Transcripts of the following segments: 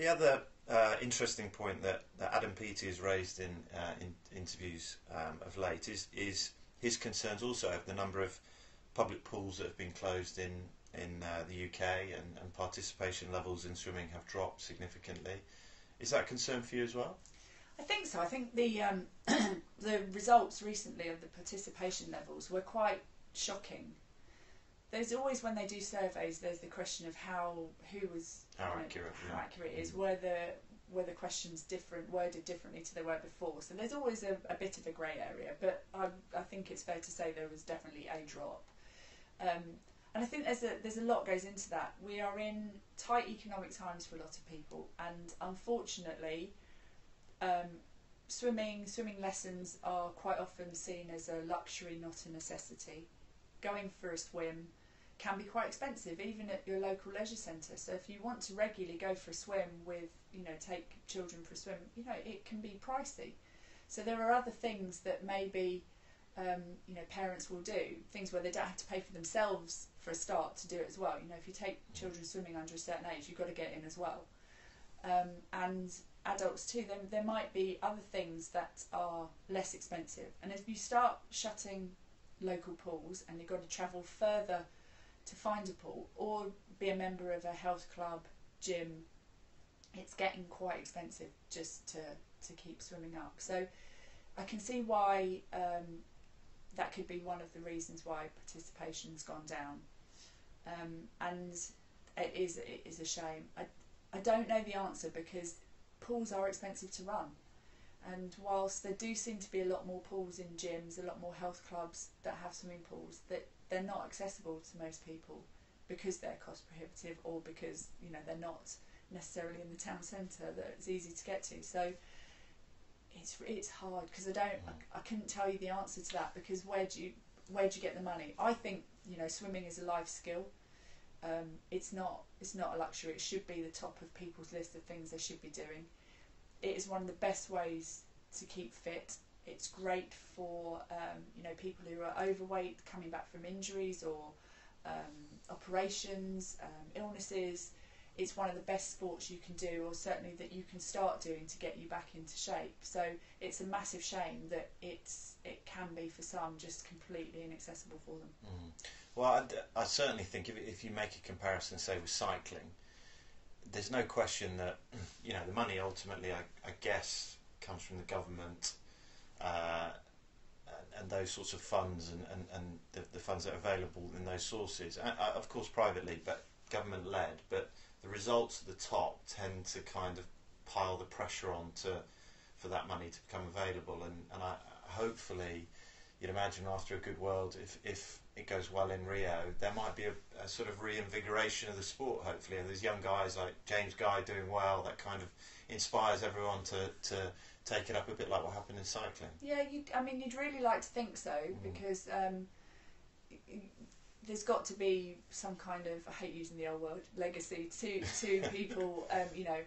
the other uh, interesting point that, that Adam Peaty has raised in, uh, in interviews um, of late is is his concerns also of the number of public pools that have been closed in in uh, the UK and, and participation levels in swimming have dropped significantly. Is that a concern for you as well? I think so. I think the um, the results recently of the participation levels were quite shocking. There's always when they do surveys, there's the question of how who was How know, accurate, how yeah. accurate it is, were the were the questions different, worded differently to they were before. So there's always a, a bit of a grey area, but I, I think it's fair to say there was definitely a drop. Um, and I think there's a there's a lot goes into that. We are in tight economic times for a lot of people, and unfortunately, um, swimming swimming lessons are quite often seen as a luxury, not a necessity. Going for a swim can be quite expensive, even at your local leisure centre. So if you want to regularly go for a swim with, you know, take children for a swim, you know, it can be pricey. So there are other things that maybe, um, you know, parents will do, things where they don't have to pay for themselves for a start to do it as well. You know, if you take children swimming under a certain age, you've got to get in as well. Um, and adults too, then there might be other things that are less expensive. And if you start shutting local pools and you've got to travel further to find a pool or be a member of a health club, gym, it's getting quite expensive just to, to keep swimming up. So I can see why um, that could be one of the reasons why participation's gone down. Um, and it is it is a shame. I, I don't know the answer because pools are expensive to run. And whilst there do seem to be a lot more pools in gyms, a lot more health clubs that have swimming pools, that they're not accessible to most people because they're cost prohibitive or because you know they're not necessarily in the town centre that it's easy to get to. So it's it's hard because I don't I, I couldn't tell you the answer to that because where do you where do you get the money? I think you know swimming is a life skill. Um, it's not it's not a luxury. It should be the top of people's list of things they should be doing. It is one of the best ways to keep fit. It's great for um, you know people who are overweight coming back from injuries or um, operations, um, illnesses. It's one of the best sports you can do, or certainly that you can start doing to get you back into shape. So it's a massive shame that it's it can be for some just completely inaccessible for them. Mm. Well, I certainly think if, if you make a comparison, say, with cycling, there's no question that you know the money ultimately, I, I guess, comes from the government uh, and, those sorts of funds and, and, and the, the funds that are available in those sources. Uh, of course, privately, but government led. But the results at the top tend to kind of pile the pressure on to for that money to become available. And, and I, hopefully, you'd imagine after a good world, if, if it goes well in Rio, there might be a, a sort of reinvigoration of the sport. Hopefully, and there's young guys like James Guy doing well. That kind of inspires everyone to, to take it up a bit like what happened in cycling. Yeah, you. I mean, you'd really like to think so because um, there's got to be some kind of I hate using the old word legacy to to people. Um, you know,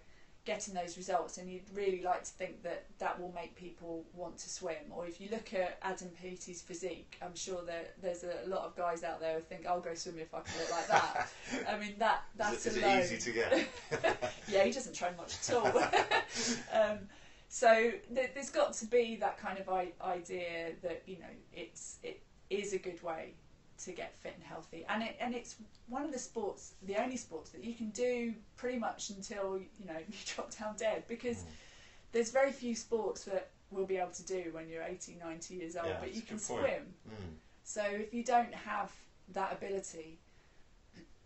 getting those results, and you'd really like to think that that will make people want to swim. Or if you look at Adam Peaty's physique, I'm sure that there's a lot of guys out there who think I'll go swim if I can look like that. I mean, that that's is it, is alone. it easy to get? yeah, he doesn't train much at all. um, so th- there's got to be that kind of I- idea that you know it's it is a good way to get fit and healthy, and it and it's one of the sports, the only sports that you can do pretty much until you know you drop down dead because Mm. there's very few sports that we'll be able to do when you're 80, 90 years old, Yeah, but you can swim. Mm. So if you don't have that ability,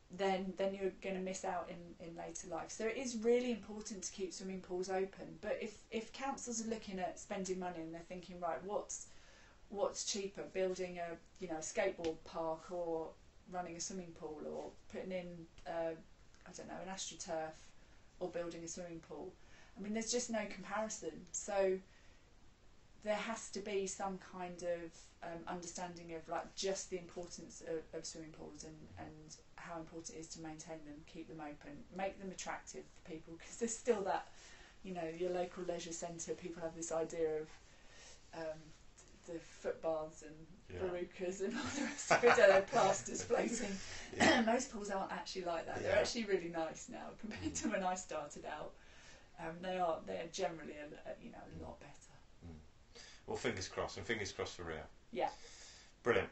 then then you're going to miss out in, in later life. So it is really important to keep swimming pools open. But if if councils are looking at spending money and they're thinking, right, what's what's cheaper, building a you know a skateboard park or running a swimming pool or putting in uh, I don't know an astroturf or building a swimming pool. I mean, there's just no comparison. So there has to be some kind of um, understanding of like just the importance of, of swimming pools and, and how important it is to maintain them, keep them open, make them attractive for people because there's still that, you know, your local leisure centre, people have this idea of um, the foot baths and Yeah. verrucas and all the rest of it, don't they, plasters floating. Yeah. Most pools aren't actually like that. They're actually really nice now compared to when I started out. Um, they are they are generally a, you know a lot better. Well, fingers crossed, and fingers crossed for Rio. Yeah. Brilliant.